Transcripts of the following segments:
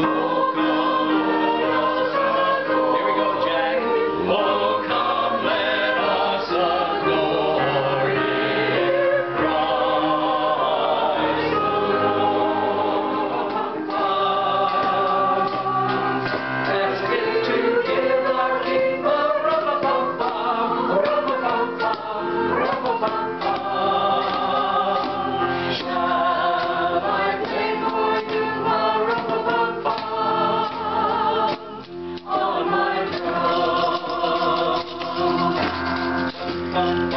Oh,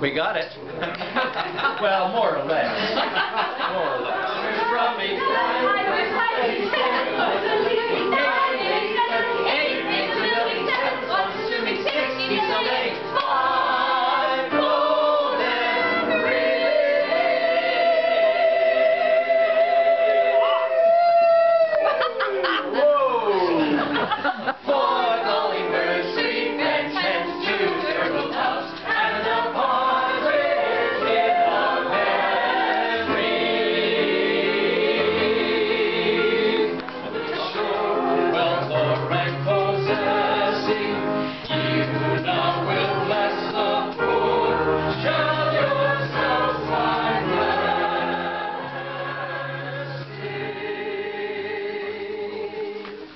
We got it. well, more or less. More or less.